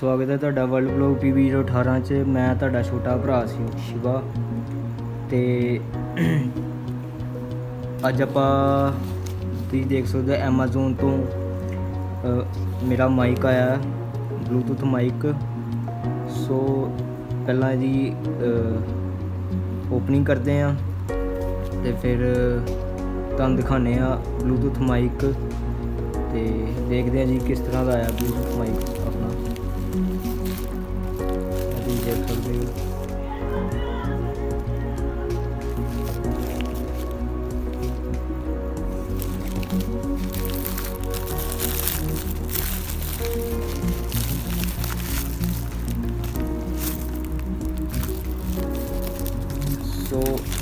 ਸਵਾਗਤ ਹੈ ਤੁਹਾਡਾ ਵਰਲਡ ਬਲੌਗ ਪੀਵੀ 018 ਚ ਮੈਂ ਤੁਹਾਡਾ ਛੋਟਾ ਭਰਾ ਸੀ, ਸ਼ਿਵਾ। ਤੇ ਅੱਜ ਆਪਾਂ ਤੁਸੀਂ ਦੇਖ ਸਕਦੇ ਹੋ Amazon ਤੋਂ ਮੇਰਾ ਮਾਈਕ ਆਇਆ ਬਲੂਟੁੱਥ ਮਾਈਕ ਸੋ ਪਹਿਲਾਂ ਜੀ ਓਪਨਿੰਗ ਕਰਦੇ ਆ ਤੇ ਫਿਰ ਤੁਹਾਨੂੰ ਦਿਖਾਣੇ ਆ ਬਲੂਟੁੱਥ ਮਾਈਕ ਤੇ ਦੇਖਦੇ ਆ ਜੀ ਕਿਸ ਤਰ੍ਹਾਂ ਦਾ ਆਇਆ ਬਲੂਟੁੱਥ ਮਾਈਕ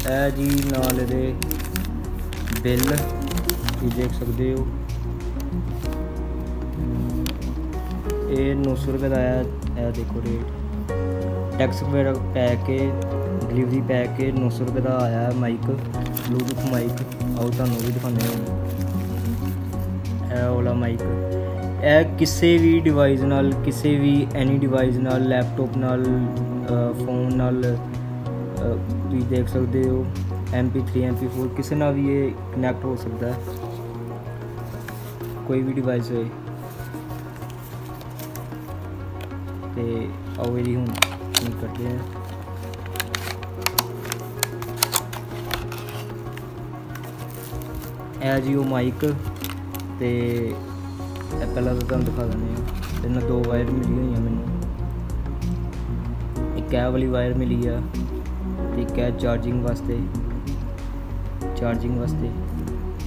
ਇਹ ਜੀ ਨਾਲ ਇਹਦੇ ਬਿੱਲ, ਤੁਸੀਂ ਦੇਖ ਸਕਦੇ ਹੋ। ਇਹ 900 ਰੁਪਏ ਦਾ ਆਇਆ, ਇਹ ਦੇਖੋ ਰੇਟ ਟੈਕਸ ਵਗੈਰਾ ਪੈ ਕੇ ਡਿਲੀਵਰੀ ਪੈ ਕੇ 900 ਰੁਪਏ ਦਾ ਆਇਆ ਮਾਈਕ ਬਲੂਟੁੱਥ ਮਾਈਕ ਆਓ ਤੁਹਾਨੂੰ ਵੀ ਦਿਖਾਉਂਦੇ ਹਾਂ। ਇਹ ਵਾਲਾ ਮਾਈਕ ਇਹ ਕਿਸੇ ਵੀ ਡਿਵਾਈਸ ਨਾਲ, ਕਿਸੇ ਵੀ ਐਨੀ ਡਿਵਾਈਸ ਨਾਲ ਲੈਪਟਾਪ ਨਾਲ ਫੋਨ ਨਾਲ ਤੁਸੀਂ ਦੇਖ ਸਕਦੇ ਹੋ MP3 MP4 ਕਿਸੇ ਨਾਲ ਵੀ ਇਹ ਕਨੈਕਟ ਹੋ ਸਕਦਾ ਹੈ। ਕੋਈ ਵੀ ਡਿਵਾਈਸ ਹੋਏ। ਤੇ ਆਓ ਜੀ ਹੁਣ ਕੀ ਕਰਦੇ ਹਾਂ। ਇਹ ਜੀ ਉਹ ਮਾਈਕ ਤੇ ਇਹ ਪਹਿਲਾਂ ਤਾਂ ਤੁਹਾਨੂੰ ਦਿਖਾ ਦਿੰਦੇ ਆ ਇਹਨਾਂ ਦੋ ਵਾਇਰ ਮਿਲੀ ਹੋਈਆਂ ਮੈਨੂੰ। ਇੱਕ ਇਹ ਵਾਲੀ ਵਾਇਰ ਮਿਲੀ ਆ। ਇੱਕ ਹੈ ਚਾਰਜਿੰਗ ਵਾਸਤੇ ਚਾਰਜਿੰਗ ਵਾਸਤੇ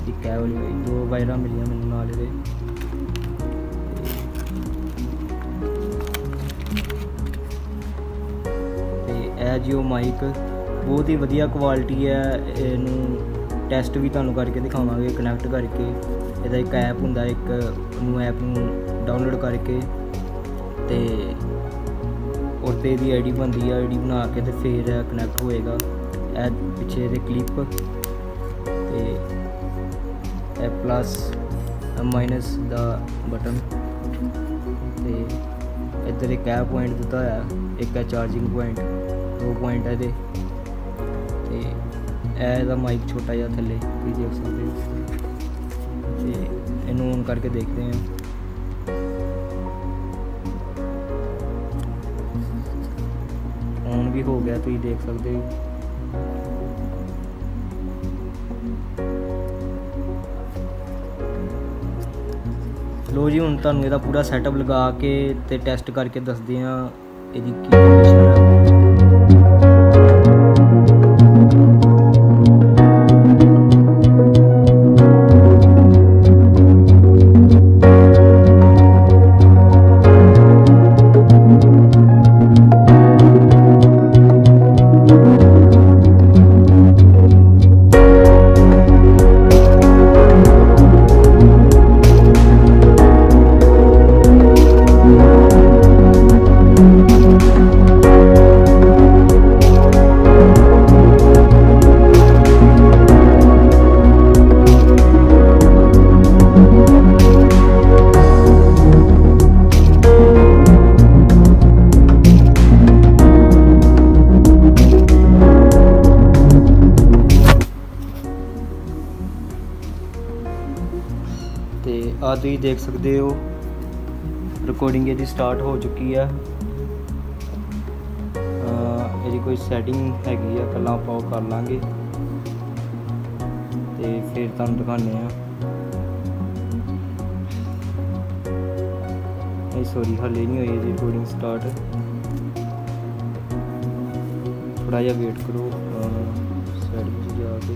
ਇੱਕ ਹੈ ਵਾਲੀ ਦੋ ਵਾਇਰਾਂ ਮਿਲੀਆਂ ਮੈਨੂੰ ਨਾਲ ਇਹਦੇ। ਤੇ ਇਹ ਜਿਓ ਮਾਈਕ ਬਹੁਤ ਹੀ ਵਧੀਆ ਕੁਆਲਿਟੀ ਹੈ, ਇਹਨੂੰ ਟੈਸਟ ਵੀ ਤੁਹਾਨੂੰ ਕਰਕੇ ਦਿਖਾਵਾਂਗੇ ਕਨੈਕਟ ਕਰਕੇ। ਇਹਦਾ ਇੱਕ ਐਪ ਹੁੰਦਾ, ਇੱਕ ਉਹਨੂੰ ਐਪ ਨੂੰ ਡਾਊਨਲੋਡ ਕਰਕੇ। ਤੇ ਉੱਤੇ ਦੀ ਆਈਡੀ ਬਣਦੀ ਹੈ ਆਈਡੀ ਬਣਾ ਕੇ ਤੇ ਫਿਰ ਕਨੈਕਟ ਹੋਏਗਾ। ਇਹ ਪਿੱਛੇ ਇਹਦੇ ਕਲਿੱਪ ਤੇ ਇਹ ਪਲੱਸ ਮਾਈਨਸ ਦਾ ਬਟਨ ਤੇ ਇੱਧਰ ਇੱਕ ਐ ਪੁਆਇੰਟ ਦਿੱਤਾ ਹੋਇਆ, ਇੱਕ ਹੈ ਚਾਰਜਿੰਗ ਪੁਆਇੰਟ ਦੋ ਪੁਆਇੰਟ ਹੈ ਇਹਦੇ। ਤੇ ਇਹ ਇਹਦਾ ਮਾਈਕ ਛੋਟਾ ਜਿਹਾ ਥੱਲੇ ਤੁਸੀਂ ਦੇਖ ਸਕਦੇ ਹੋ ਤੇ ਇਹਨੂੰ ਔਨ ਕਰਕੇ ਦੇਖਦੇ ਹਾਂ। ਵੀ ਹੋ ਗਿਆ, ਤੁਸੀਂ ਦੇਖ ਸਕਦੇ ਹੋ। ਲੋ ਜੀ, ਹੁਣ ਤੁਹਾਨੂੰ ਇਹਦਾ ਪੂਰਾ ਸੈਟਅਪ ਲਗਾ ਕੇ ਤੇ ਟੈਸਟ ਕਰਕੇ ਦੱਸਦੇ ਆ ਇਹਦੀ ਕੀ ਕੰਡੀਸ਼ਨ ਹੈ ਤੇ ਆ ਤੁਸੀਂ ਦੇਖ ਸਕਦੇ ਹੋ ਰਿਕਾਰਡਿੰਗ ਇਹਦੀ ਸਟਾਰਟ ਹੋ ਚੁੱਕੀ ਆ। ਇਹਦੀ ਕੋਈ ਸੈਟਿੰਗ ਹੈਗੀ ਆ, ਪਹਿਲਾਂ ਆਪਾਂ ਉਹ ਕਰ ਲਾਂਗੇ। ਤੇ ਫਿਰ ਤੁਹਾਨੂੰ ਦਿਖਾਉਂਦੇ ਆ ਇਹ ਸੌਰੀ ਹਲੇ ਨਹੀਂ ਹੋਈ ਇਹਦੀ ਰਿਕਾਰਡਿੰਗ ਸਟਾਰਟ ਥੋੜਾ ਜਿਹਾ ਵੇਟ ਕਰੋ ਸੈਟਿੰਗ 'ਚ ਜਾ ਕੇ।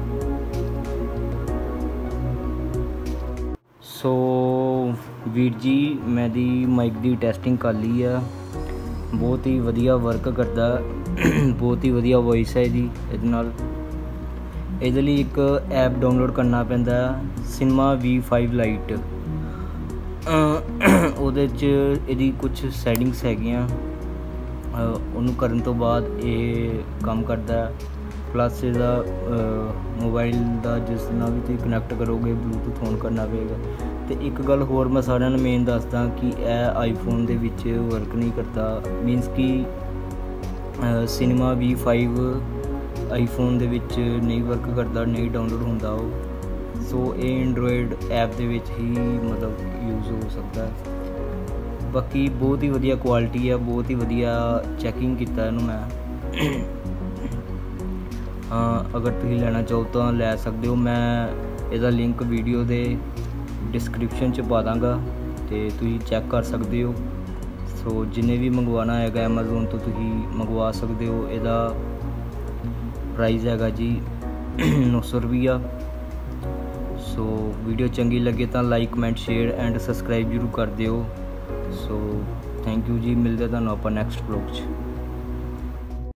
ਸੋ ਵੀਰ ਜੀ, ਮੈਂ ਦੀ ਮਾਈਕ ਦੀ ਟੈਸਟਿੰਗ ਕਰ ਲਈ ਆ। ਬਹੁਤ ਹੀ ਵਧੀਆ ਵਰਕ ਕਰਦਾ। ਬਹੁਤ ਹੀ ਵਧੀਆ ਵੌਇਸ ਹੈ ਇਹਦੀ, ਇਹਦੇ ਨਾਲ। ਇਹਦੇ ਲਈ ਇੱਕ ਐਪ ਡਾਊਨਲੋਡ ਕਰਨਾ ਪੈਂਦਾ ਸਿਨਮਾ V5 ਲਾਈਟ ਉਹਦੇ 'ਚ ਇਹਦੀ ਕੁਝ ਸੈਟਿੰਗਸ ਹੈਗੀਆਂ। ਉਹਨੂੰ ਕਰਨ ਤੋਂ ਬਾਅਦ ਇਹ ਕੰਮ ਕਰਦਾ। ਪਲੱਸ ਇਹਦਾ ਮੋਬਾਈਲ ਦਾ ਜਿਸ ਨਾਲ ਵੀ ਤੁਸੀਂ ਕਨੈਕਟ ਕਰੋਗੇ ਬਲੂਟੂਥ ਔਨ ਕਰਨਾ ਪਏਗਾ। ਤੇ ਇੱਕ ਗੱਲ ਹੋਰ ਮੈਂ ਸਾਰਿਆਂ ਨੂੰ ਮੇਨ ਦੱਸਦਾ ਕਿ ਇਹ ਆਈਫੋਨ ਦੇ ਵਿੱਚ ਵਰਕ ਨਹੀਂ ਕਰਦਾ। ਮੀਨਸ ਕਿ ਸਿਨੇਮਾ V5 ਆਈਫੋਨ ਦੇ ਵਿੱਚ ਨਹੀਂ ਵਰਕ ਕਰਦਾ, ਨਹੀਂ ਡਾਊਨਲੋਡ ਹੁੰਦਾ ਉਹ। ਸੋ ਇਹ ਐਂਡਰੋਇਡ ਐਪ ਦੇ ਵਿੱਚ ਹੀ ਮਤਲਬ ਯੂਜ਼ ਹੋ ਸਕਦਾ ਹੈ। ਬਾਕੀ ਬਹੁਤ ਹੀ ਵਧੀਆ ਕੁਆਲਿਟੀ ਆ ਬਹੁਤ ਹੀ ਵਧੀਆ ਚੈਕਿੰਗ ਕੀਤਾ ਇਹਨੂੰ ਮੈਂ। ਅਗਰ ਤੁਸੀਂ ਲੈਣਾ ਚਾਹੋ ਤਾਂ ਲੈ ਸਕਦੇ ਹੋ। ਮੈਂ ਇਹਦਾ ਲਿੰਕ ਵੀਡੀਓ ਦੇ ਡਿਸਕ੍ਰਿਪਸ਼ਨ 'ਚ ਪਾ ਦਾਂਗਾ ਤੇ ਤੁਸੀਂ ਚੈੱਕ ਕਰ ਸਕਦੇ ਹੋ। ਸੋ ਜਿੰਨੇ ਵੀ ਮੰਗਵਾਣਾ ਹੈਗਾ Amazon ਤੋਂ ਤੁਸੀਂ ਮੰਗਵਾ ਸਕਦੇ ਹੋ। ਇਹਦਾ ਪ੍ਰਾਈਸ ਹੈਗਾ ਜੀ 900 ਰੁਪਿਆ ਸੋ ਵੀਡੀਓ ਚੰਗੀ ਲੱਗੇ ਤਾਂ like comment share and subscribe ਜ਼ਰੂਰ ਕਰ ਦਿਓ। ਸੋ ਥੈਂਕ ਯੂ ਜੀ। ਮਿਲਦੇ ਤੁਹਾਨੂੰ ਆਪਾਂ ਨੈਕਸਟ ਵਲੌਗ 'ਚ।